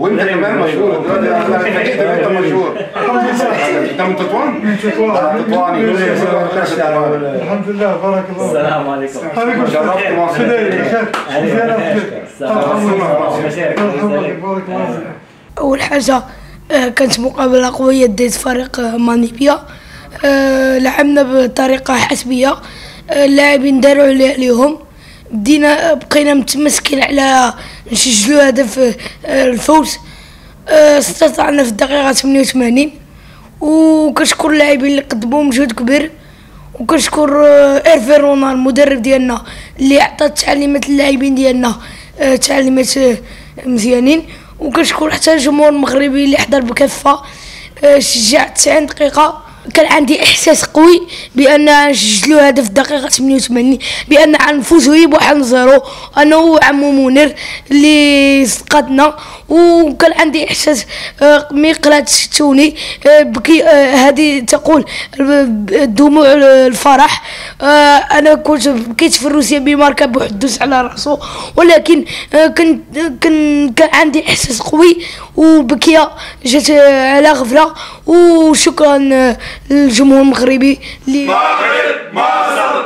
وانت كمان مشهور دلوقتي أنا اتفاجئت ان انت مشهور انت من تطوان؟ من تطوان. تطواني الحمد لله بارك الله السلام عليكم عليكم السلام مصر اول حاجة آه، كانت مقابله قويه ضد فريق آه، مانيبيا آه، لعبنا بطريقه حسبيه آه، اللاعبين داروا علي- عليهم بدينا بقينا متمسكين على نسجلوا هدف آه، الفوز. آه، استطعنا في الدقيقة 88 وكنشكر اللاعبين اللي قدموا مجهود كبير. وكنشكر آه، ايرفي رونا المدرب ديالنا اللي عطى تعليمات للاعبين ديالنا تعليمات مزيانين. وكنشكر حتى الجمهور المغربي اللي حضر آه، شجع 90 دقيقة. كان عندي إحساس قوي بأن نسجلوا هدف الدقيقه 88 بأن غنفوزوا بواحد زيرو أنا وعمو منير اللي سقطنا وكان عندي إحساس آه، ملي قرات شتوني آه، بكي آه، هذه تقول دموع الفرح. آه، أنا كنت بكيت في روسيا بماركه بحدوث على راسه ولكن آه، كان كان كان عندي إحساس قوي وبكية جات آه، على غفلة وشكرا آه، للجمهور المغربي اللي مغرب مصر